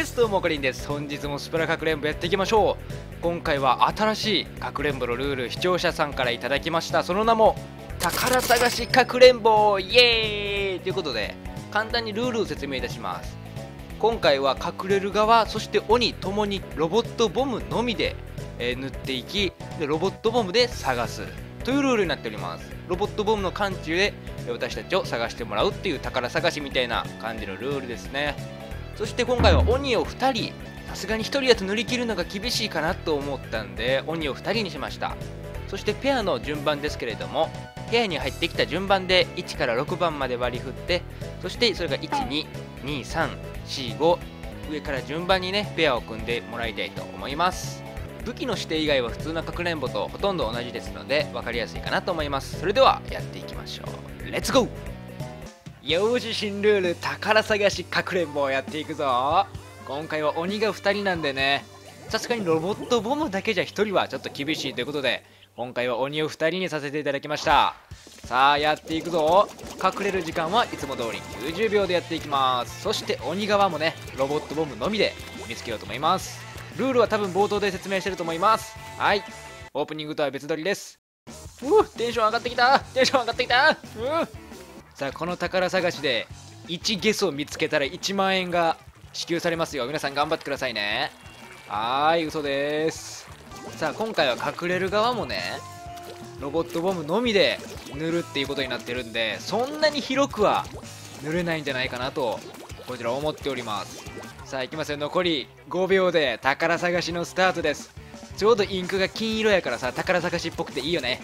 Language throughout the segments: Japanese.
です。どうもかりんです。本日もスプラかくれんぼやっていきましょう。今回は新しいかくれんぼのルール視聴者さんからいただきました。その名も宝探しかくれんぼ。イエーイ！ということで簡単にルールを説明いたします。今回は隠れる側そして鬼ともにロボットボムのみで、えー塗っていきでロボットボムで探す。というルールになっております。ロボットボムの範疇で私たちを探してもらうっていう宝探しみたいな感じのルールですね。そして今回は鬼を2人さすがに1人だと塗り切るのが厳しいかなと思ったんで鬼を2人にしました。そしてペアの順番ですけれども部屋に入ってきた順番で1から6番まで割り振ってそしてそれが1、2、2、3、4、5上から順番にねペアを組んでもらいたいと思います。武器の指定以外は普通のかくれんぼとほとんど同じですので分かりやすいかなと思います。それではやっていきましょう。レッツゴーよーし新ルール宝探しかくれんぼをやっていくぞ。今回は鬼が2人なんでね。さすがにロボットボムだけじゃ1人はちょっと厳しいということで今回は鬼を2人にさせていただきました。さあやっていくぞ。隠れる時間はいつも通り90秒でやっていきます。そして鬼側もねロボットボムのみで見つけようと思います。ルールは多分冒頭で説明してると思います。はい。オープニングとは別撮りです。うテンション上がってきた。テンション上がってきた。ううさあこの宝探しで1ゲソを見つけたら1万円が支給されますよ。皆さん頑張ってくださいね。はーい嘘です。さあ今回は隠れる側もねロボットボムのみで塗るっていうことになってるんでそんなに広くは塗れないんじゃないかなとこちら思っております。さあいきますよ。残り5秒で宝探しのスタートです。ちょうどインクが金色やからさ宝探しっぽくていいよね。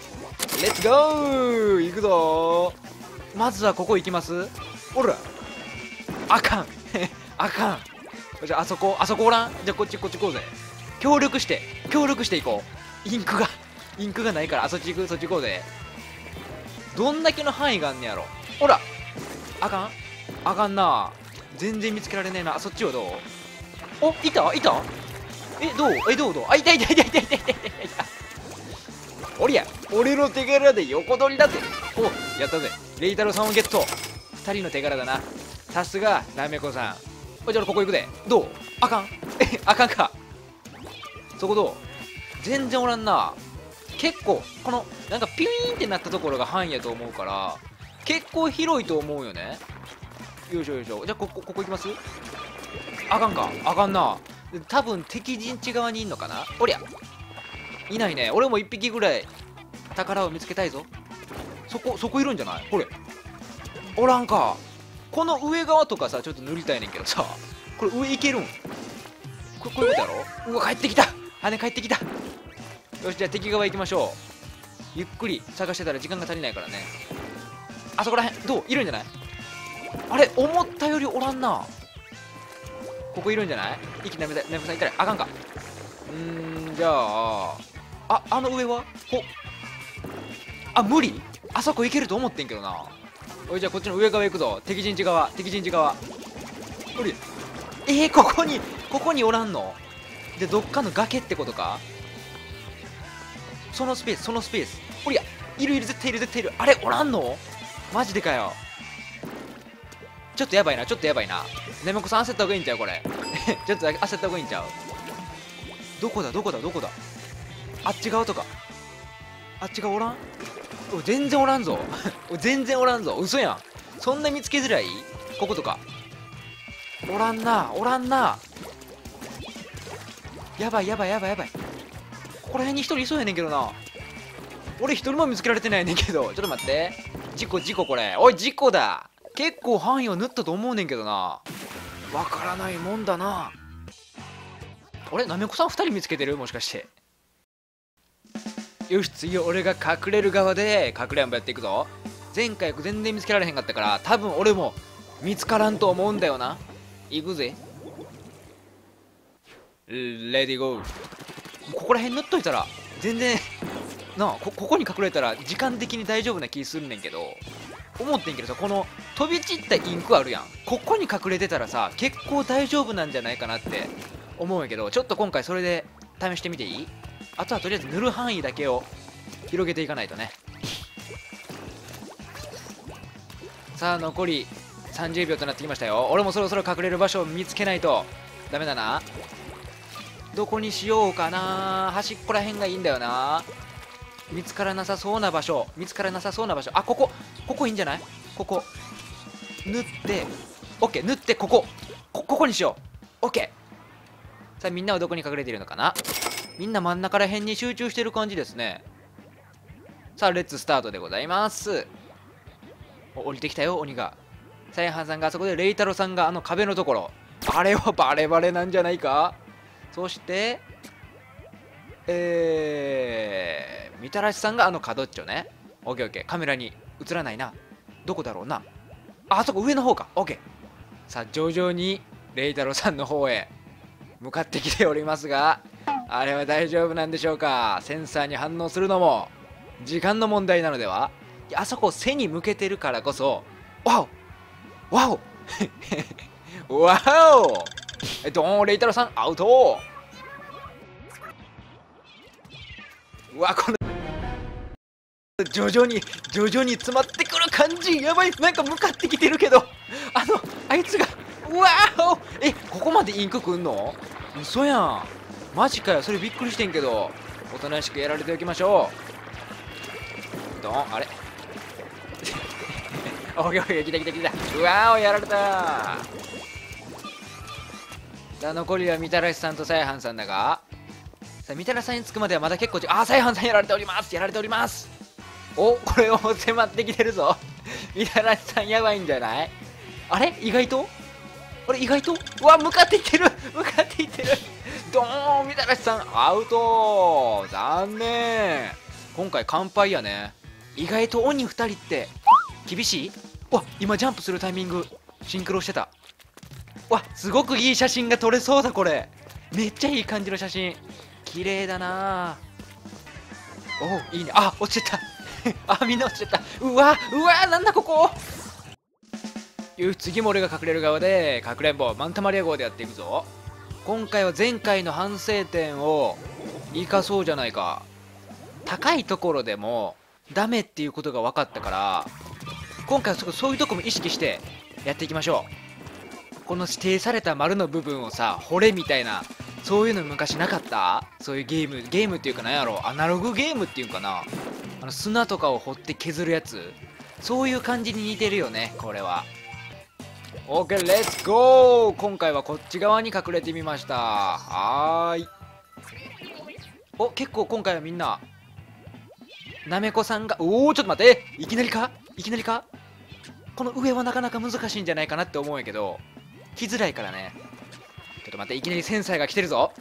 レッツゴー!行くぞまずはここ行きます？おら。あかん。あかん。じゃああそこあそこおらん？じゃあこっちこっち行こうぜ。協力して協力していこう。インクがインクがないからあそっち行くそっち行こうぜ。どんだけの範囲があんねやろ。ほら。あかん？あかんな。全然見つけられねえな。そっちはどう？おいた？いた？えどう？えどう？どう？あいたいたいたいたいたいたいたおりゃ俺の手柄で横取りだぜ。おやったぜ。レイ太郎さんをゲット。2人の手柄だな。さすがなめこさん。おじゃあ俺ここ行くで。どう？あかん。えあかんか。そこどう？全然おらんな。結構このなんかピューンってなったところが範囲やと思うから結構広いと思うよね。よいしょよいしょ。じゃあここここ行きます？あかんか。あかんな。多分敵陣地側にいんのかな？おりゃ。いないね。俺も1匹ぐらい宝を見つけたいぞ。そこそこいるんじゃない？これ。おらんか。この上側とかさちょっと塗りたいねんけどさこれ上行けるん？これこういうことやろ？うわ帰ってきた。羽帰ってきた。よしじゃあ敵側行きましょう。ゆっくり探してたら時間が足りないからね。あそこらへんどう？いるんじゃない？あれ思ったよりおらんな。ここいるんじゃない？息なめたなめさんいたらあかんか。うーんじゃあああの上は？ほ。あ無理？あそこ行けると思ってんけどな。おいじゃあこっちの上側行くぞ。敵陣地側。敵陣地側。おりえー、ここにここにおらんの？でどっかの崖ってことか？そのスペースそのスペース。おりゃいるいる絶対いる絶対いる。あれおらんの？マジでかよ。ちょっとやばいなちょっとやばいな。ねもこさん焦った方がいいんちゃうこれ。ちょっと焦った方がいいんちゃう。どこだどこだどこだ？あっち側とか。あっち側おらん？全然おらんぞ。全然おらんぞ。嘘やん。そんな見つけづらい？こことか。おらんな。おらんな。やばいやばいやばいやばい。ここら辺に一人いそうやねんけどな。俺一人も見つけられてないねんけど。ちょっと待って。事故事故これ。おい事故だ。結構範囲を縫ったと思うねんけどな。わからないもんだな。あれ？なめこさん2人見つけてる？もしかして。よし次は俺が隠れる側で隠れんぼやっていくぞ。前回全然見つけられへんかったから多分俺も見つからんと思うんだよな。行くぜ。レディーゴー。ここら辺塗っといたら全然なあこここに隠れたら時間的に大丈夫な気するねんけど思ってんけどさこの飛び散ったインクあるやん。ここに隠れてたらさ結構大丈夫なんじゃないかなって思うんやけどちょっと今回それで試してみていい？あとはとりあえず塗る範囲だけを広げていかないとね。さあ残り30秒となってきましたよ。俺もそろそろ隠れる場所を見つけないと。ダメだな。どこにしようかな。端っこら辺がいいんだよな。見つからなさそうな場所。見つからなさそうな場所。あここ。ここいいんじゃない？ここ。縫って。OK 縫ってここ。こここにしよう。OK さあみんなはどこに隠れているのかな？みんな真ん中ら辺に集中してる感じですね。さあレッツスタートでございます。降りてきたよ鬼が。サイハンさんがあそこでレイタロさんがあの壁のところ。あれはバレバレなんじゃないか？そしてえー、みたらしさんがあの角っちょね。オッケーオッケー。カメラに映らないな。どこだろうな。あそこ上の方か。オッケー。さあ徐々にレイタロさんの方へ向かってきておりますが。あれは大丈夫なんでしょうか？センサーに反応するのも時間の問題なのでは？あそこ背に向けてるからこそわおわおわおえっとレイタロさんアウト！うわこの徐々に徐々に詰まってくる感じ。やばいなんか向かってきてるけど。あのあいつがうわおえここまでインクくんの？嘘やん。マジかよ。それびっくりしてんけど。おとなしくやられておきましょう。ドンあれ？オッケーオッケー来た来た来た。うわおやられた。さあ残りはみたらしさんとサイハンさんだが。さあみたらしさんに着くまではまだ結構あサイハンさんやられております。やられております。おこれを迫ってきてるぞ。みたらしさんやばいんじゃない？あれ？意外と？あれ意外と？うわ向かっていってる。向かっていってる。ドーンみたらしさん。アウト。残念。今回乾杯やね。意外と鬼2人って厳しい？わ今ジャンプするタイミング。シンクロしてた。わすごくいい写真が撮れそうだこれ。めっちゃいい感じの写真。綺麗だな。おおいいね。あ落ちてた。あみんな落ちてた。うわうわなんだここ？よ次も俺が隠れる側でかくれんぼマンタマリア号でやっていくぞ。今回は前回の反省点を生かそうじゃないか。高いところでもダメっていうことが分かったから今回はそういうとこも意識してやっていきましょう。この指定された丸の部分をさ掘れみたいなそういうの昔なかった？そういうゲームゲームっていうかなんやろ？アナログゲームっていうかな？あの砂とかを掘って削るやつ？そういう感じに似てるよねこれは。OK レッツゴー今回はこっち側に隠れてみました。はーい。お結構今回はみんななめこさんがおおちょっと待って。いきなりか？いきなりか？この上はなかなか難しいんじゃないかなって思うんやけど来づらいからね。ちょっと待っていきなりセンサーが来てるぞ。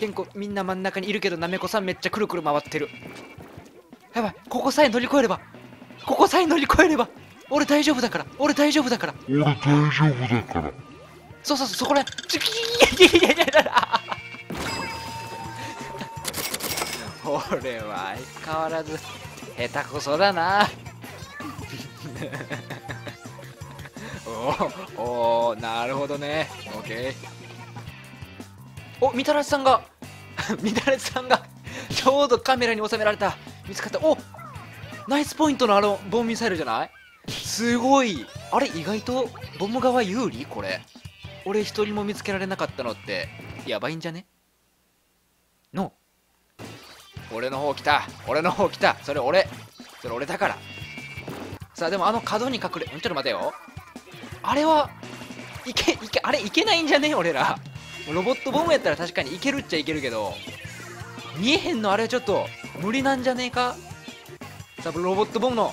結構みんな真ん中にいるけどなめこさんめっちゃくるくる回ってる。やばいここさえ乗り越えればここさえ乗り越えれば俺大丈夫だから。俺大丈夫だから。俺大丈夫だから。そうそうそうそこらちょいやいやいやいや俺は相変わらず下手こそだな。おおなるほどね。オッケーおみたらしさんが。みたらしさんがちょうどカメラに収められた。見つかった。おナイスポイントのあのボンミサイルじゃない？すごい。あれ意外とボム側有利？これ。俺一人も見つけられなかったのって。やばいんじゃね？の。俺の方来た。俺の方来た。それ俺。それ俺だから。さあでもあの角に隠れちょっと待てよ。あれはいけいけあれいけないんじゃね？俺ら。ロボットボムやったら確かにいけるっちゃいけるけど。見えへんのあれはちょっと無理なんじゃねえか？さあロボットボムの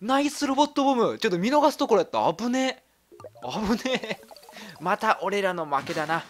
ナイスロボットボム。ちょっと見逃すところやった。危ねえ。危ねえ。また俺らの負けだな。